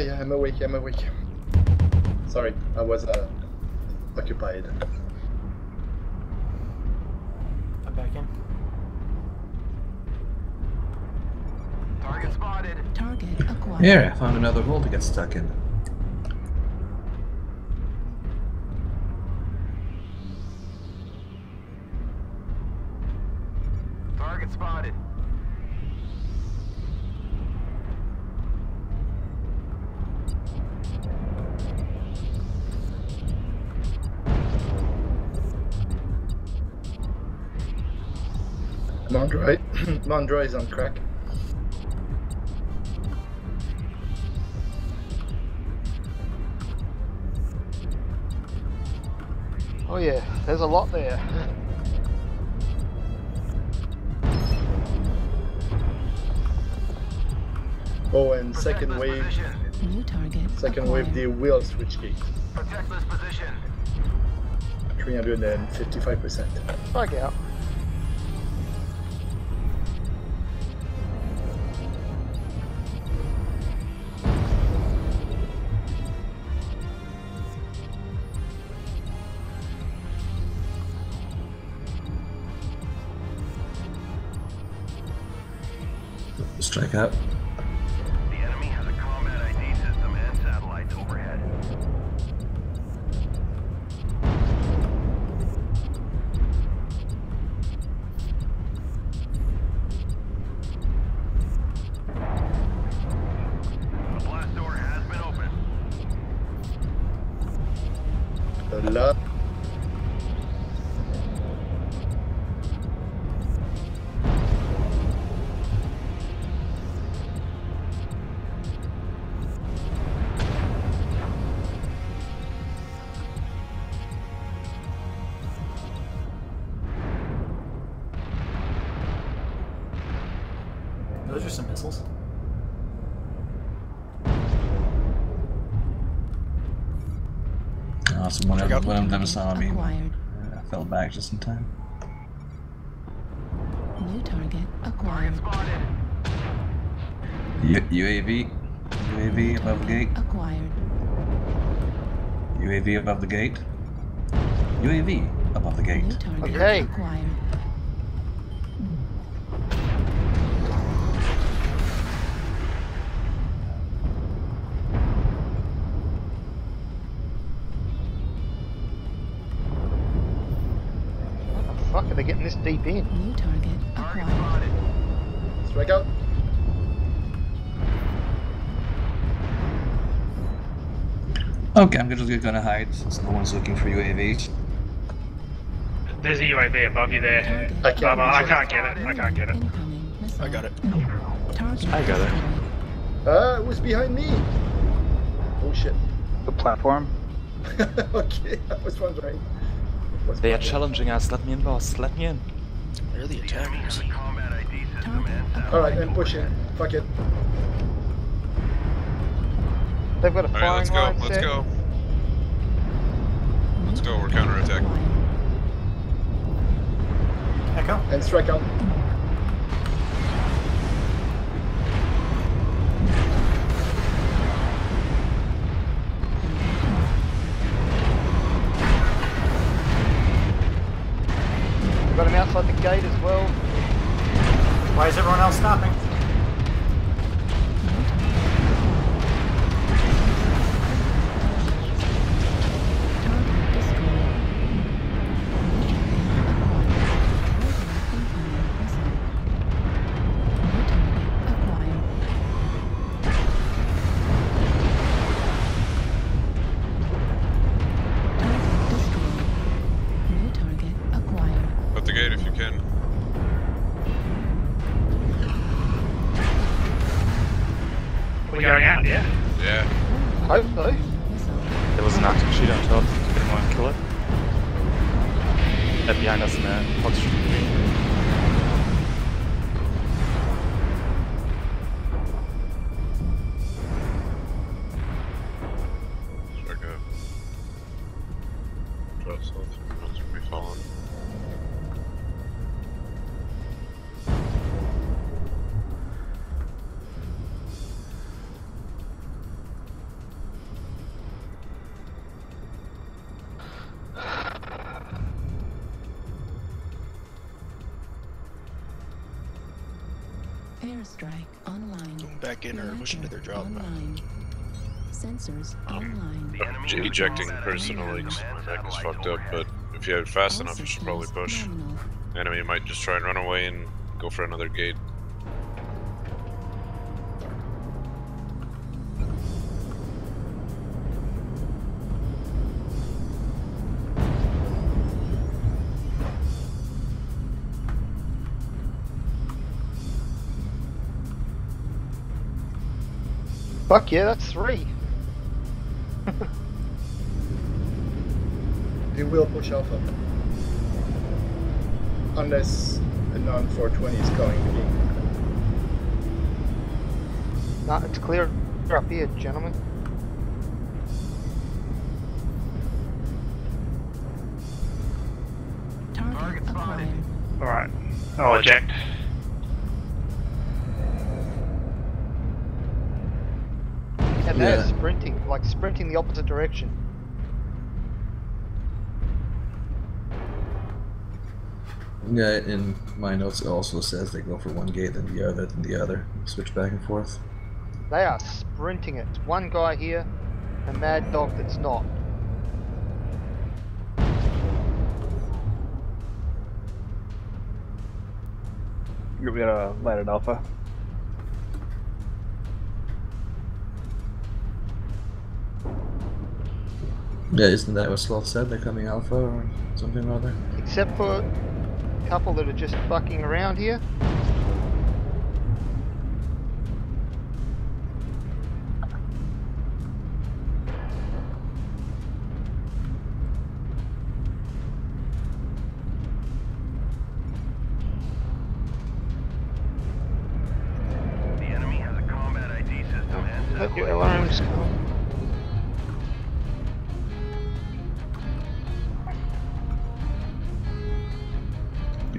yeah, yeah. I'm awake. I'm awake. Sorry, I was uh, occupied. I'm back in. Target spotted. Target acquired. Here, I found another hole to get stuck in. Mondroy, Mondroy is on crack. Oh yeah, there's a lot there. Oh, and Protect second wave, position. New target. second wave, they acquired. will switch gate. Protect this position. 355%. Fuck out. Strike out. Awesome. One of, one of them saw me. Acquired. I fell back just in time. New target Target acquired. U- UAV. UAV above the gate. Acquired. UAV above the gate. UAV above the gate. New target Okay. acquired. Deep in? New target Target acquired. Strike out. Okay, I'm just gonna hide since no one's looking for UAVs. There's a UAV above you there. Target I can't. Bubba, I can't get it. I can't get it. incoming. I got it. I got it. destroyed. Uh, it was behind me. Oh shit. The platform. okay, I was wondering. What's They are challenging us. Let me in, boss. Let me in. They're the The enemy attackers. a combat ID system and Target satellites. Alright, I'm pushing. Fuck it. They've got a All right, firing let's go. line Let's set. go. Let's go, we're target counterattack. Echo. And strike out. Outside the gate as well. Why is everyone else stopping? so everyone's gonna be fine. Airstrike online. Going back in or push to their drop. Online. Sensors um, online. The enemy J- has a ejecting combat personal ID links back is fucked up, but if you have it fast enough, you should probably push. Enemy might just try and run away and go for another gate. Fuck yeah, that's three. They will push off Alpha. Unless a non-420 is coming in. Nah, it's clear up here, gentlemen. Target acquired. Alright. I'll eject. And they're sprinting, like sprinting the opposite direction. Yeah, in my notes it also says they go for one gate then the other then the other. Switch back and forth. They are sprinting it. One guy here, a mad dog that's not. You're gonna land at Alpha. Yeah, isn't that what Slowth said? They're coming alpha or something or other? Except for a couple that are just fucking around here.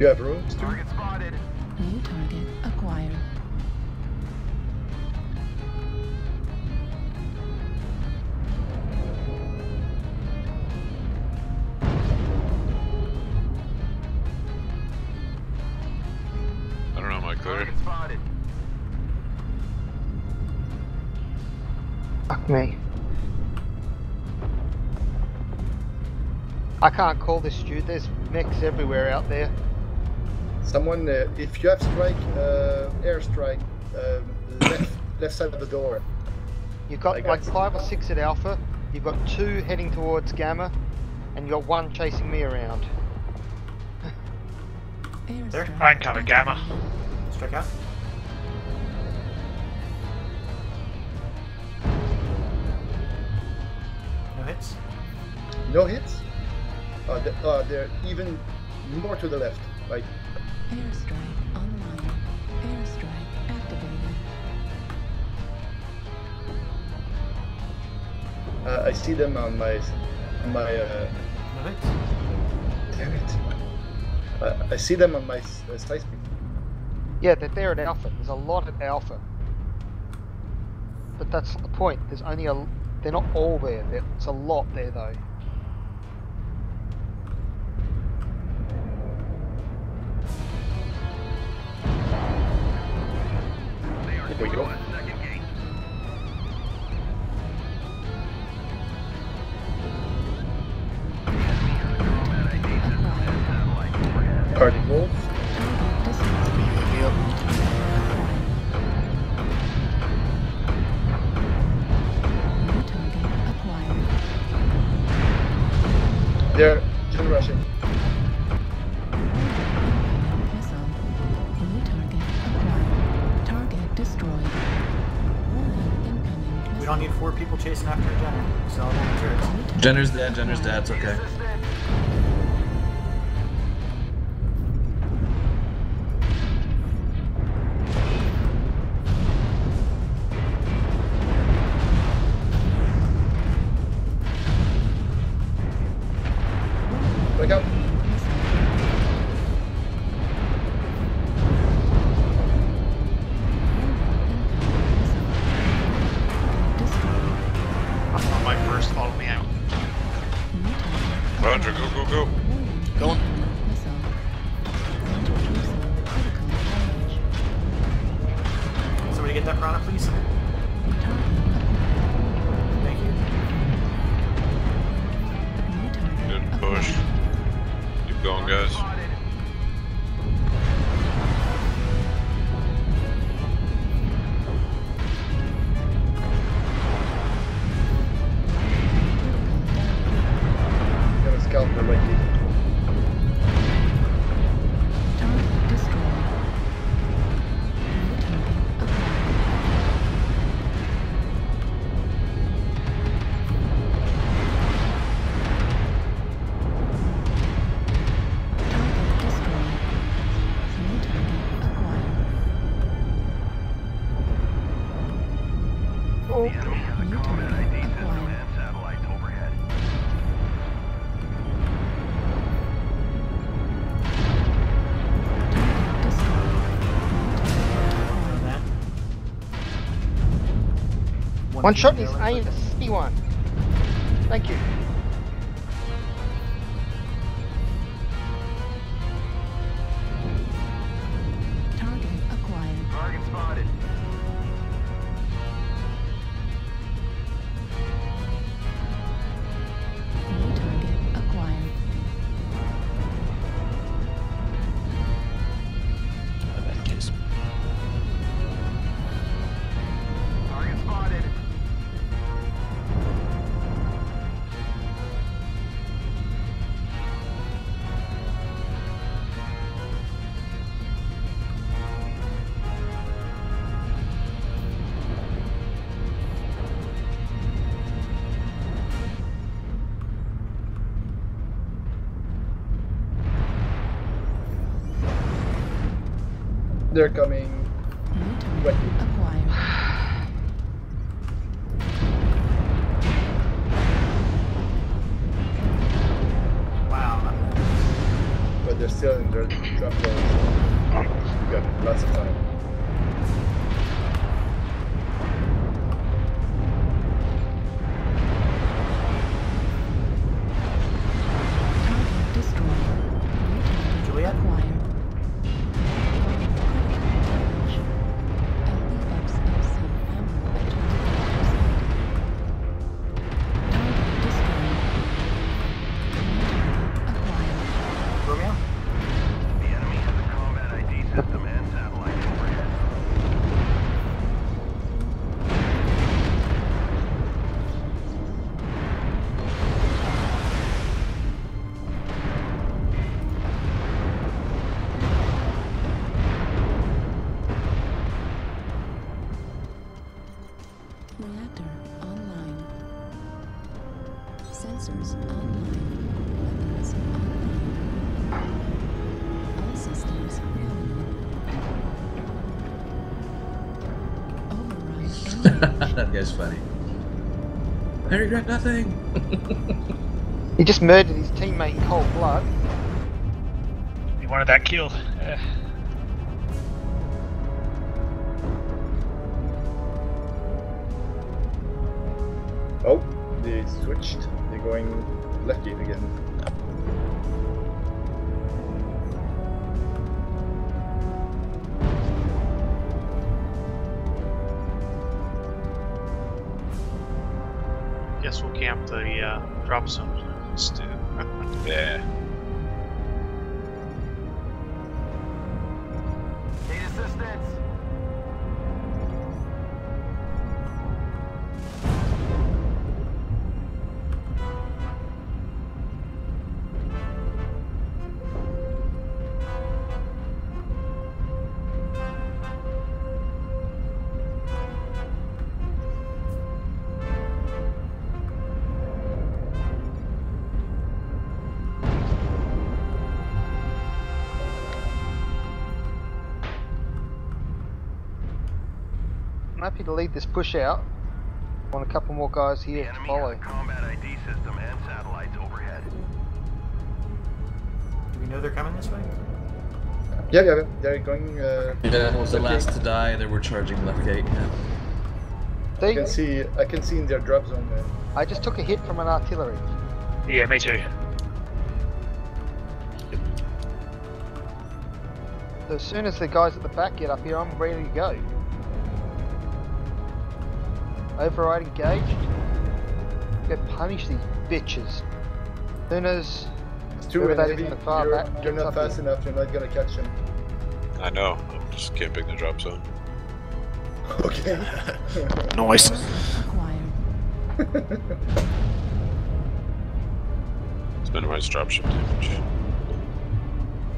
You have rooms too? Target spotted. New target acquired. I don't know, am I clear? Fuck me. I can't call this, dude. There's mechs everywhere out there. Someone, uh, if you have strike, uh, airstrike, um, left, left side of the door. You've got I like some. five or six at Alpha. You've got two heading towards Gamma, and you've got one chasing me around. There. Airstrike. I can cover Gamma. Strike out. No hits. No hits? Uh, the, uh, they're even more to the left. Like, Airstrike online. Airstrike activated. uh, I see them on my, on my, uh, No damn it. Uh, I see them on my s- uh, side screen. Yeah, they're there at Alpha. There's a lot at Alpha. But that's not the point. There's only a. They're not all there. There's a lot there though. We go. Jenner's dead, Jenner's dead, it's okay. One shot anus. See one. Thank you. They're coming. Sensors online. Weapons online. All systems nominal. Override that guy's funny. I regret nothing. He just murdered his teammate in cold blood. He wanted that kill. Uh, Oh, they switched. They're going left gate again. Guess we'll camp the uh, drop zone. Stu. Yeah. I'm happy to lead this push out. Want a couple more guys here to follow. combat ID system and satellites overhead. Do we know they're coming this way? Yeah, yeah, yeah. They're going. Uh, Yeah, the last gate. to die, they were charging left gate. Yeah. I can see. I can see in their drop zone. Uh, I just took a hit from an artillery. yeah, me too. So as soon as the guys at the back get up here, I'm ready to go. Override engaged. Go punish these bitches. Soon as It's too Whoever heavy. in the far You're, back you're not fast here. enough. You're not gonna catch him. I know. I'm just camping the drop zone. Okay. Nice. Acquired. Let's minimize dropship damage.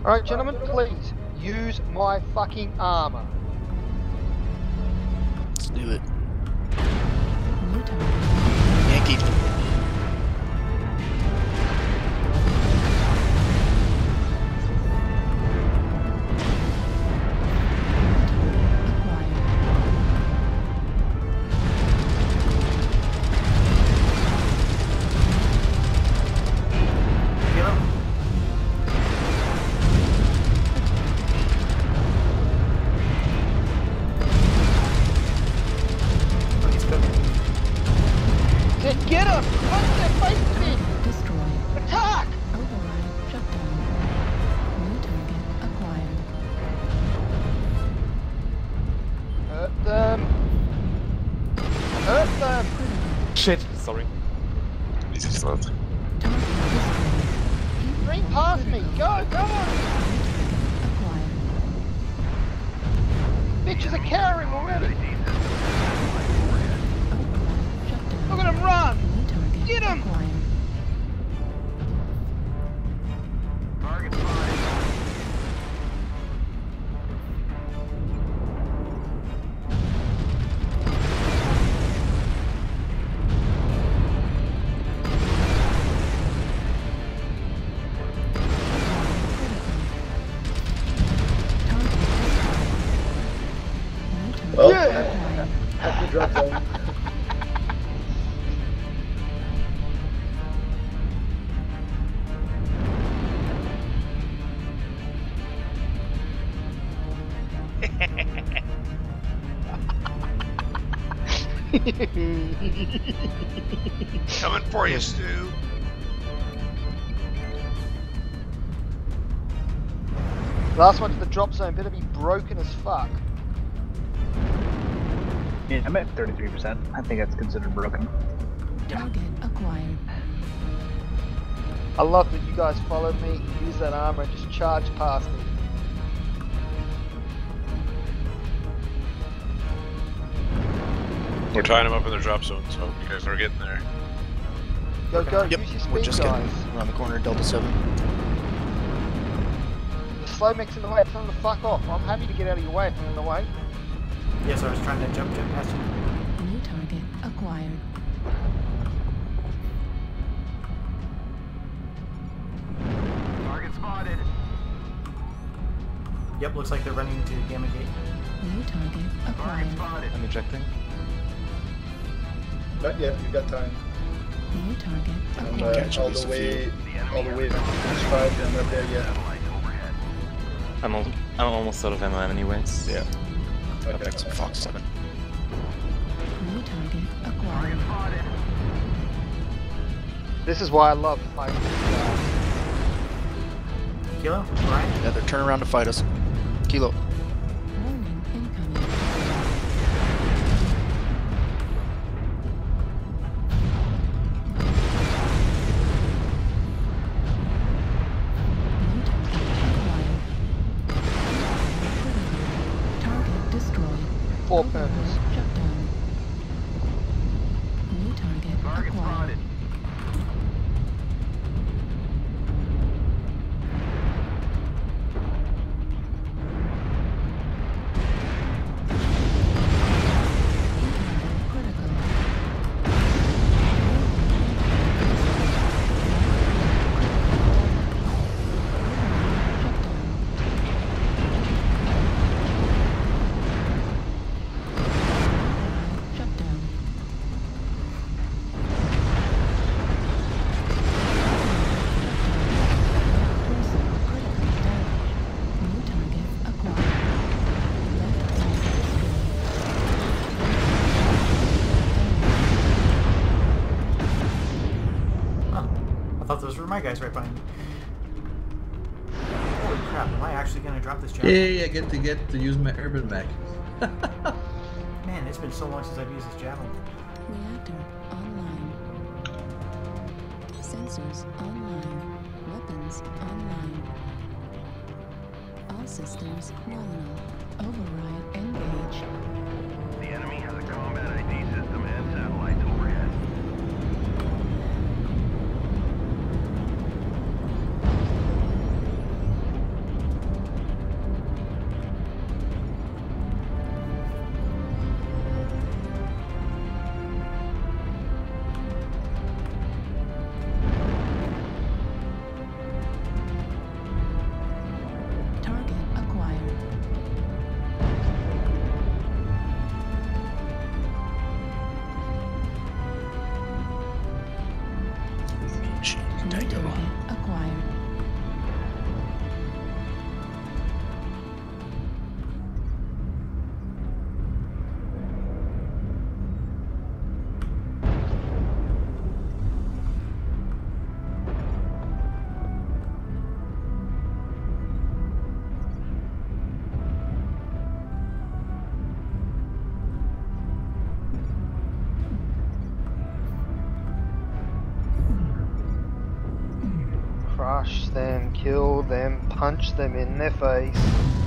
Alright gentlemen, please use my fucking armor. Let's do it. Target. Yankee. Coming for you, Stu. Last one to the drop zone better be broken as fuck. Yeah, I'm at 33%. I think that's considered broken. Target acquired. I love that you guys followed me, use that armor, and just charge past me. We're tying them up in their drop zone, so you guys are getting there. Go, go, Yep, use your we're just guys. getting around the corner, Delta 7. The slow mechs in the way, tell them to fuck off. I'm happy to get out of your way if I'm in the way. Yes, I was trying to jump jet past you. New target acquired. Target spotted. Yep, looks like they're running into Gamma Gate. New target Target acquired. spotted. I'm ejecting. Not yet. You got time. New target I'm uh, Catch all the a few. way, The enemy all the way to five. I'm not there yet. I'm, al- I'm almost out of ammo anyways. Yeah, I'll Okay. take some Fox 7. New target Target acquired. This is why I love playing with you guys. Kilo? Brian? Yeah, they're turning around to fight us. Kilo. Those were my guys right behind me. Holy crap, am I actually gonna drop this javelin? Yay, I get to get to use my UrbanMech. Man, it's been so long since I've used this javelin. Reactor online. Sensors online. Weapons online. All systems nominal. Override engage. The enemy has a combat ID system and acquired. Punch them in their face.